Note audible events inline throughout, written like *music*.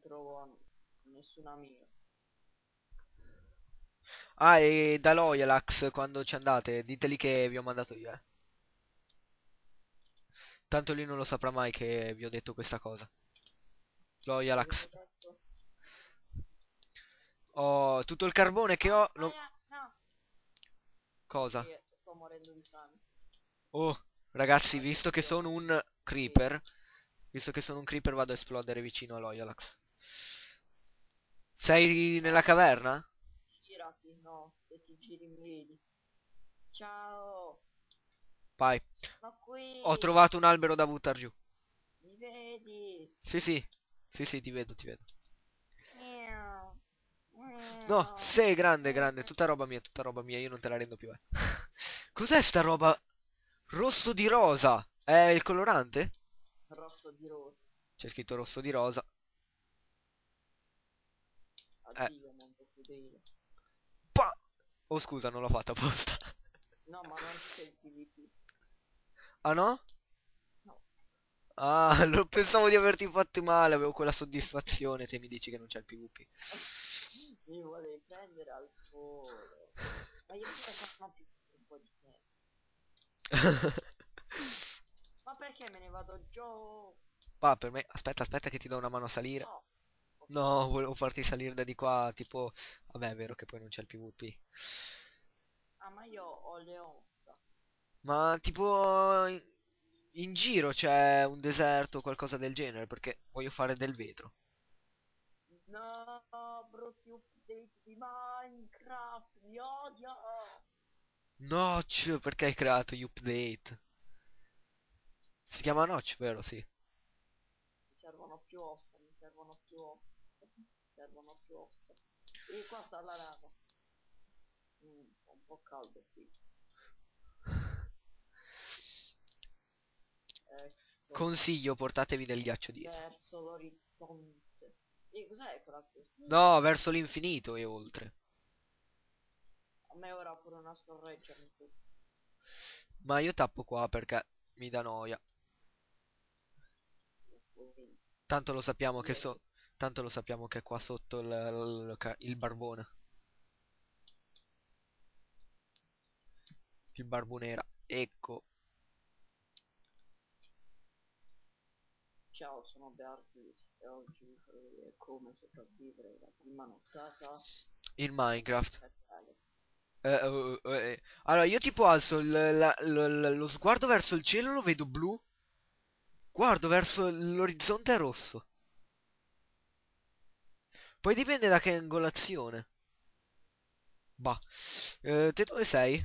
trovo nessuna mia. Ah, e da Loyalax quando ci andate, diteli che vi ho mandato io, eh. Tanto lui non lo saprà mai che vi ho detto questa cosa. Loyalax. Ho tutto il carbone che ho... lo- Ah. Cosa? Sì, sto morendo di fame. Oh, ragazzi, visto che sono un creeper, visto che sono un creeper vado a esplodere vicino a Loyalax. Sei nella caverna? Girati, no, se ti giri mi vedi. Ciao, Vai. ma qui. Ho trovato un albero da buttar giù. Mi vedi? Sì, sì. Sì, sì, ti vedo, ti vedo. Miau. No, sei grande, grande, tutta roba mia, tutta roba mia, io non te la rendo più, eh. *laughs* Cos'è sta roba? Rosso di rosa. È il colorante? Rosso di rosa. C'è scritto rosso di rosa. Eh. Addio. Pa! Oh scusa, non l'ho fatta apposta. No, ma non c'è il PvP. Ah no? No. Ah, *laughs* non pensavo di averti fatti male, avevo quella soddisfazione, te mi dici che non c'è il PvP. Mi volevi prendere al volo. Ma io non più un po' di tempo. *laughs* Ma perché me ne vado giù? Va, per me... Aspetta, aspetta che ti do una mano a salire. No. No, volevo farti salire da di qua, tipo... Vabbè, è vero che poi non c'è il PvP. Ah, ma io ho le ossa. Ma tipo... In, in giro c'è un deserto o qualcosa del genere, perché voglio fare del vetro. No, brutti update di Minecraft, mi odio. Notch, perché hai creato gli update? Si chiama Notch, vero? Sì. Mi servono più ossa, mi servono più ossa, servono più ossa. E qua sta la lava. Mm, un po' caldo qui. Ecco, Consiglio, portatevi del ghiaccio dietro. verso l'orizzonte. E cos'è quella cosa? No, verso l'infinito e oltre. A me ora pure una scorreggermi qui. Ma io tappo qua perché mi dà noia. Tanto lo sappiamo che so... Tanto lo sappiamo che è qua sotto il, il, barbone. Il barbonera. Ecco. Ciao, sono Beartus e oggi vi farò vedere come sopravvivere la prima nottata In Minecraft. Eh, eh, eh, eh. Allora io tipo alzo il- la- lo, lo- sguardo verso il cielo lo vedo blu. Guardo verso l'orizzonte rosso. Poi dipende da che angolazione. Bah. Eh, te dove sei?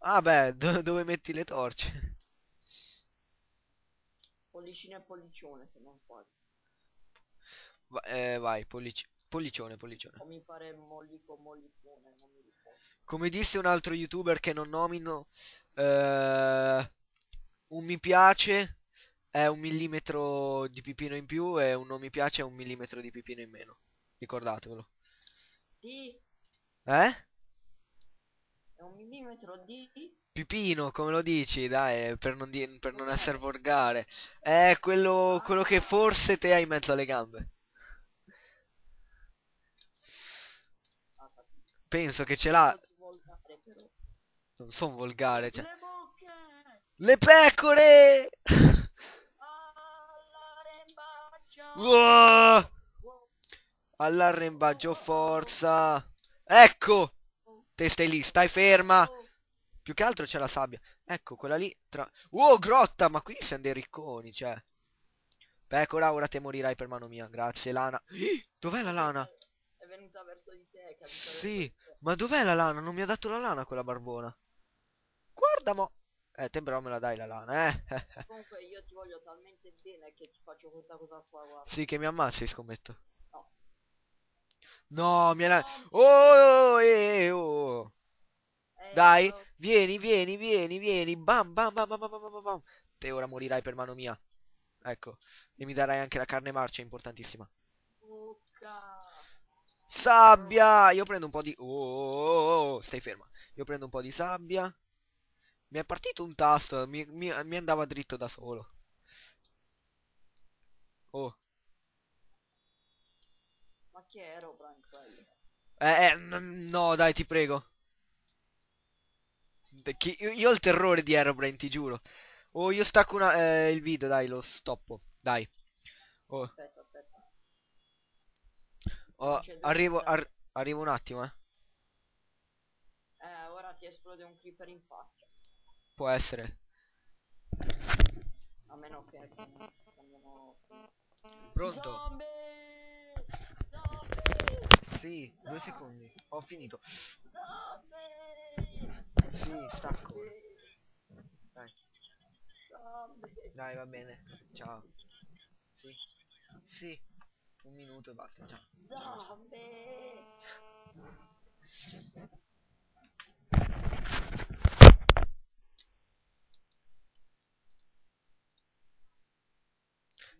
Ah beh, *laughs* do- dove metti le torce? Pollicino e pollicione se non sbaglio. Va- eh, vai, pollici- pollicione, pollicione. O mi pare mollico mollicone, non mi ricordo. Come disse un altro youtuber che non nomino, eh, un mi piace è un millimetro di pipino in più e un non mi piace è un millimetro di pipino in meno. Ricordatevelo. Di Eh? è un millimetro di Pipino, come lo dici? Dai, per non, di- per non essere volgare. È quello, quello che forse te hai in mezzo alle gambe. ah. Penso che ce l'ha. Non sono volgare, cioè. Le pecore! Wow. All'arrembaggio forza! Ecco! Te stai lì, stai ferma! Più che altro c'è la sabbia. Ecco, quella lì tra... Oh, grotta! Ma qui siamo dei ricconi, cioè. Pecora, ora te morirai per mano mia. Grazie, lana. Dov'è la lana? È venuta verso di te, caduta Sì, ma dov'è la lana? Non mi ha dato la lana quella barbona. Guarda mo... Eh, te però me la dai la lana, eh? *laughs* Comunque io ti voglio talmente bene che ti faccio questa cosa qua, guarda. sì, che mi ammazzi, scommetto. No. Mi ha... Oh, eh, oh. eh, Dai, vieni, vieni, vieni, vieni. Bam, bam, bam, bam, bam, bam, bam, bam. Te ora morirai per mano mia. Ecco. E mi darai anche la carne marcia, importantissima. Sabbia! Io prendo un po' di... Oh, oh, oh, oh, stai ferma. Io prendo un po' di sabbia. Mi è partito un tasto, mi, mi- mi andava dritto da solo. Oh. Perché ero Brian quello? Eh, eh, no, dai, ti prego. Io, io ho il terrore di Aerobrain, ti giuro. Oh, io stacco una, eh, il video, dai, lo stoppo. Dai. Oh, Aspetta, aspetta. oh, arrivo, ar- arrivo un attimo, eh. Eh, ora ti esplode un creeper in faccia. Può essere. A meno che. Pronto? Zombie! Sì, due secondi. Ho finito. Sì, stacco. Dai, dai, va bene. Ciao. Sì. Sì. Un minuto e basta. Ciao.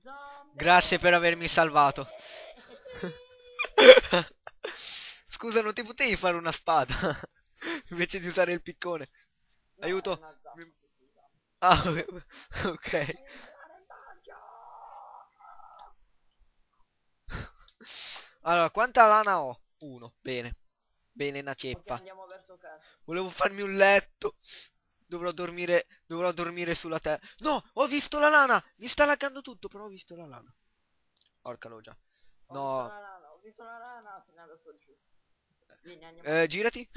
Zombie! Grazie per avermi salvato. *laughs* *laughs* Scusa, non ti potevi fare una spada? *laughs* Invece di usare il piccone. No, Aiuto. è Mi-. Ah, ok. *laughs* Allora, quanta lana ho? Uno. Bene. Bene, una ceppa. andiamo verso casa. Volevo farmi un letto. Dovrò dormire, dovrò dormire sulla terra. No, ho visto la lana. Mi sta laggando tutto, però ho visto la lana. Porca logia. Ho No. visto la rana, ho visto la rana, se n'è andato giù. Vieni. Eh, girati.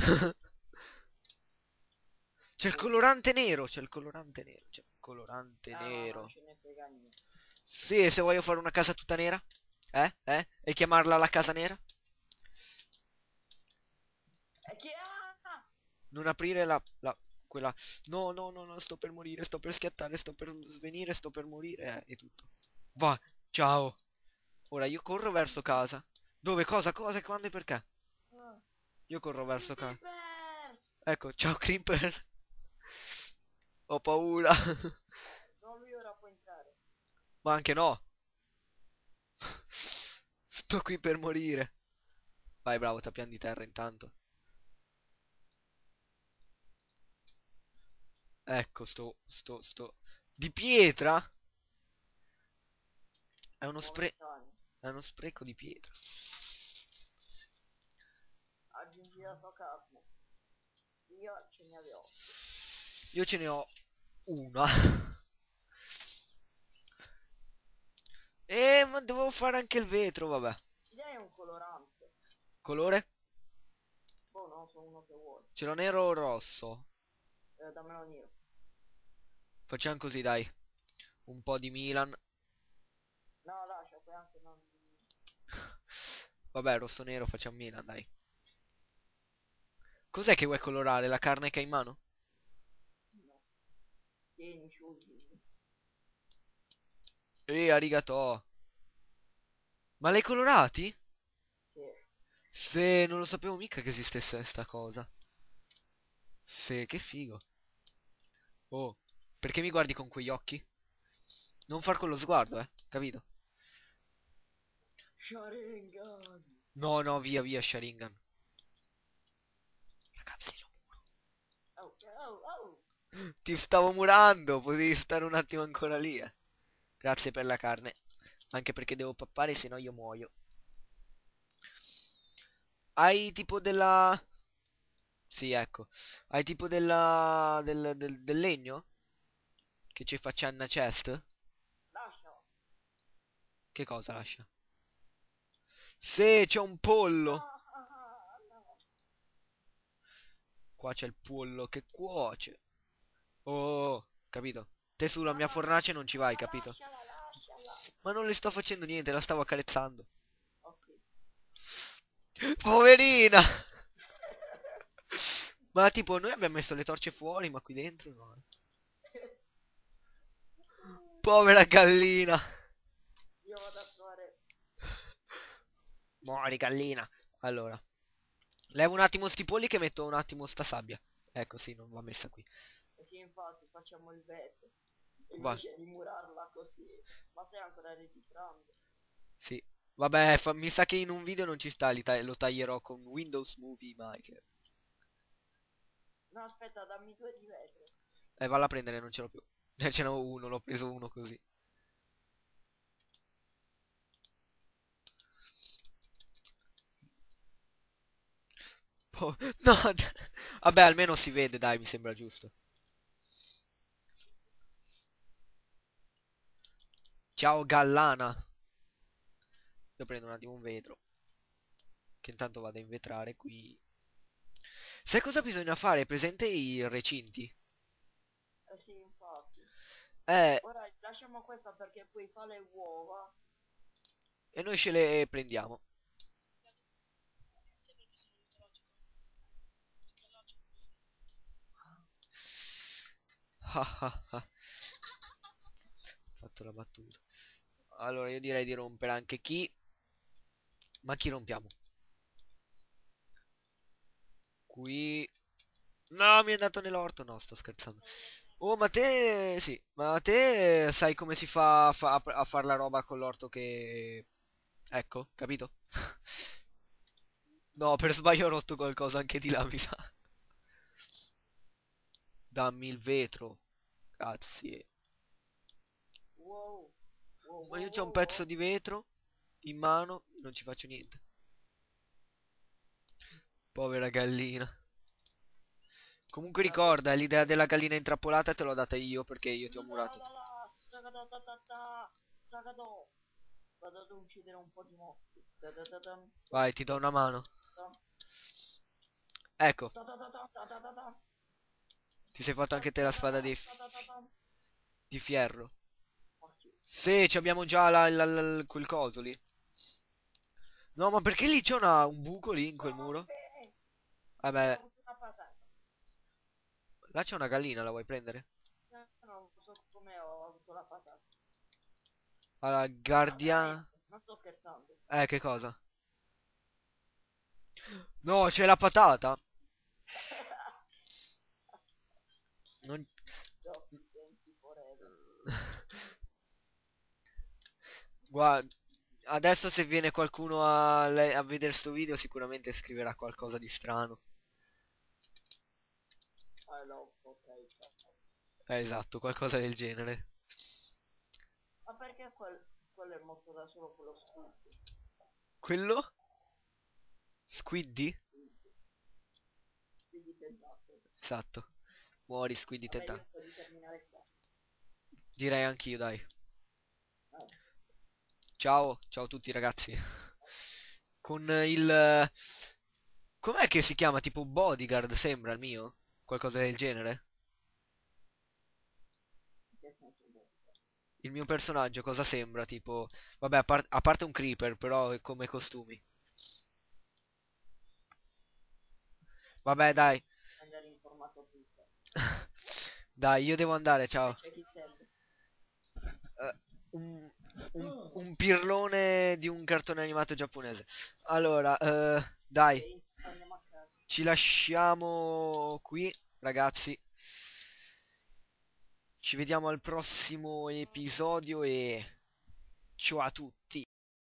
c'è il colorante nero, c'è il colorante nero, c'è il colorante Ah, nero. Non. Sì, e se voglio fare una casa tutta nera? Eh? Eh? E chiamarla la casa nera? E ha? Non aprire la... la quella... No, no, no, no, sto per morire, sto per schiattare, sto per svenire, sto per morire, eh, e tutto. Va, ciao. Ora io corro verso casa. Dove? Cosa? Cosa? Quando e perché? Io corro verso casa. Creeper! Ecco, ciao Creeper. Ho paura. Non lui ora può entrare. Ma anche no. Sto qui per morire. Vai bravo, tappiamo di terra intanto. Ecco, sto, sto, sto. Di pietra? È uno, spre- Momentaneo. è uno spreco di pietra. Aggiungi la tua carne. Io ce ne avevo. Io ce ne ho una. *laughs* Eh, ma devo fare anche il vetro, vabbè. Dai un colorante. Colore? Boh, non so uno che vuoi. Ce l'ho nero o rosso? Eh, dammelo nero. Facciamo così, dai. Un po' di Milan. No, lascia, poi anche non... *laughs* Vabbè, rosso nero, facciamo Milan, dai. Cos'è che vuoi colorare? La carne che hai in mano? No. Tieni, sciogli. Eh, arigato. Ma l'hai colorati? Sì. Se non lo sapevo mica che esistesse sta cosa. Se, che figo. Oh, perché mi guardi con quegli occhi? Non far quello sguardo, eh, capito? Sharingan! No, no, via, via, Sharingan. Ragazzi, lo muro. Oh, oh, oh! Ti stavo murando, potevi stare un attimo ancora lì, eh. Grazie per la carne. Anche perché devo pappare, se no io muoio. Hai tipo della... Sì, ecco. Hai tipo della... del, del, del legno? Che ci faccia una chest? Lascia! Che cosa lascia? Se c'è un pollo! Ah, ah, ah, no. Qua c'è il pollo che cuoce. Oh, capito? Te sulla mia fornace non ci vai, capito? Ma non le sto facendo niente, la stavo accarezzando. Poverina! Ma tipo, noi abbiamo messo le torce fuori, ma qui dentro no. eh. Povera gallina! Io vado a trovare... Muori gallina! Allora. Levo un attimo sti polli che metto un attimo sta sabbia. Ecco, sì, non va messa qui. Eh sì, infatti, facciamo il vetro. Invece di murarla così. Ma stai ancora registrando? Sì. Vabbè, fa- mi sa che in un video non ci sta, ta- lo taglierò con Windows Movie Maker. No, aspetta, dammi due di vetro. Eh, valla a prendere, non ce l'ho più. *laughs* Ce n'ho uno, l'ho preso uno così. Oh, *laughs* no, vabbè, almeno si vede, dai, mi sembra giusto. Ciao Gallana. Io prendo un attimo un vetro. Che intanto vado a invetrare qui. Sai cosa bisogna fare? Presente i recinti? Eh sì, infatti. Eh, Ora lasciamo questa perché poi fa le uova. e noi ce le prendiamo. Sì, perché sono mitologico. Perché è logico così. Ah, ah, ah. Ho fatto la battuta. Allora io direi di rompere anche chi. Ma chi rompiamo? Qui. No, mi è andato nell'orto. No, sto scherzando. Oh, ma te... Sì, ma te sai come si fa a, fa- a far la roba con l'orto che... Ecco, capito? *laughs* No, per sbaglio ho rotto qualcosa anche di là, mi sa. Dammi il vetro. Grazie. Wow. wow, Ma io wow, c'ho un wow, pezzo di vetro in mano non ci faccio niente. Povera gallina. Comunque ricorda, l'idea della gallina intrappolata te l'ho data io perché io ti ho murato. Vado ad uccidere un po' di mostri. Vai, ti do una mano. Ecco, ti sei fatto anche te la spada di, di fierro. Ma sì. Abbiamo già la- la- la- quel coso lì. No, ma perché lì c'è una- un buco lì in quel muro? Vabbè, una patata. là c'è una gallina, la vuoi prendere? No, non so come ho avuto la patata. Allora, guardia... Non sto scherzando. Eh, che cosa? No, c'è la patata. *laughs* Non... *laughs* Guarda, adesso se viene qualcuno a, a vedere sto video sicuramente scriverà qualcosa di strano. Eh, esatto, qualcosa del genere. Ma perché quel, quello è morto da solo quello squid? Quello? Squiddy? Quindi tentato. Esatto. Muori, Vabbè, tenta. Direi anch'io, dai. Ciao, ciao a tutti ragazzi. *laughs* Con il... Com'è che si chiama? Tipo bodyguard sembra il mio? Qualcosa del genere? Il mio personaggio cosa sembra? Tipo... Vabbè, a, par- a parte un creeper, però è come costumi. Vabbè, dai. *laughs* Dai, io devo andare, ciao. Serve. Un, un- un pirlone di un cartone animato giapponese. Allora, eh, dai, ci lasciamo qui, ragazzi. Ci vediamo al prossimo episodio e ciao a tutti.